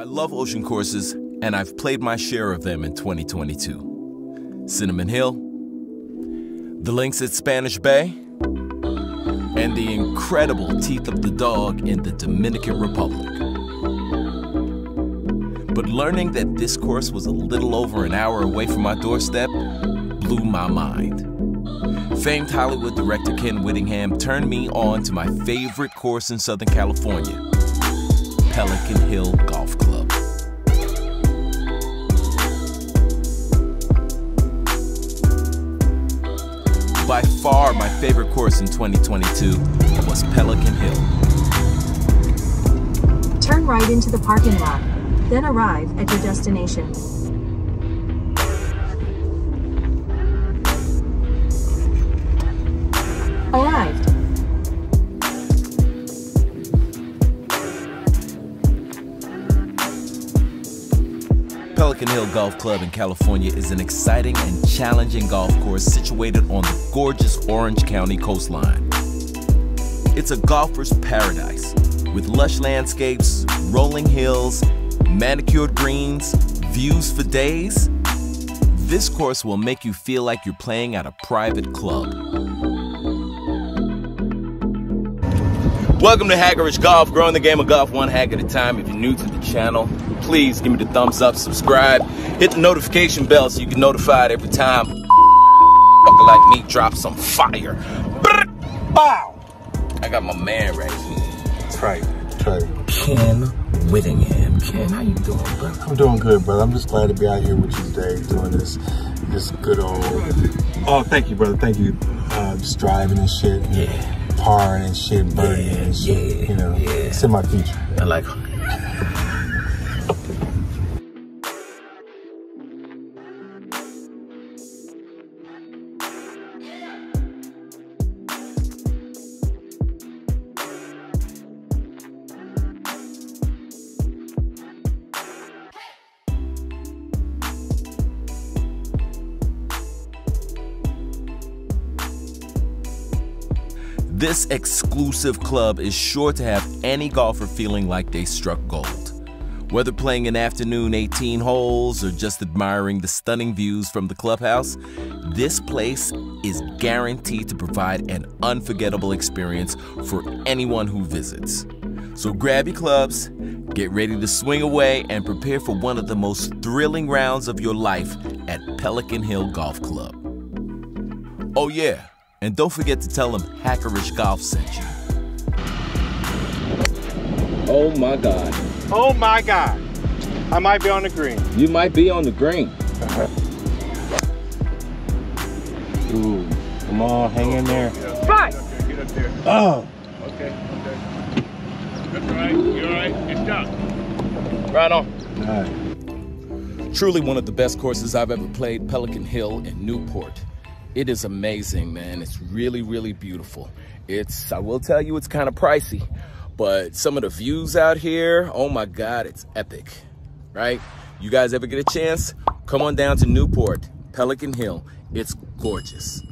I love ocean courses, and I've played my share of them in 2022. Cinnamon Hill, the links at Spanish Bay, and the incredible Teeth of the Dog in the Dominican Republic. But learning that this course was a little over an hour away from my doorstep blew my mind. Famed Hollywood director Ken Whittingham turned me on to my favorite course in Southern California, Pelican Hill Golf Club. By far my favorite course in 2022 was Pelican Hill. Turn right into the parking lot, then arrive at your destination. Pelican Hill Golf Club in California is an exciting and challenging golf course situated on the gorgeous Orange County coastline. It's a golfer's paradise with lush landscapes, rolling hills, manicured greens, views for days. This course will make you feel like you're playing at a private club. Welcome to Hackerish Golf, growing the game of golf one hack at a time. If you're new to the channel, please give me the thumbs up, subscribe, hit the notification bell so you get notified every time fucker like me drop some fire. Bow! I got my man right here. That's right. That's right. Ken Whittingham. Ken, how you doing, bro? I'm doing good, brother. I'm just glad to be out here with you today doing this this good old Oh, thank you, brother. Thank you. Uh driving and shit. and Yeah. Parring and shit, burning Yeah, and shit. yeah, you know. yeah. It's in my future. I like This exclusive club is sure to have any golfer feeling like they struck gold. Whether playing an afternoon 18 holes or just admiring the stunning views from the clubhouse, this place is guaranteed to provide an unforgettable experience for anyone who visits. So grab your clubs, get ready to swing away, and prepare for one of the most thrilling rounds of your life at Pelican Hill Golf Club. Oh, yeah, and don't forget to tell them Hackerish Golf sent you. Oh my God. Oh my God. I might be on the green. You might be on the green. Ooh. Come on, hang in there. Fly! Oh! Okay, okay. That's all right. You all right? It's done. Right on. All right. Truly one of the best courses I've ever played, Pelican Hill in Newport. It is amazing, man. It's really, really beautiful. It's, I will tell you, it's kind of pricey, but some of the views out here, oh my God, it's epic, right? You guys ever get a chance? Come on down to Newport, Pelican Hill. It's gorgeous.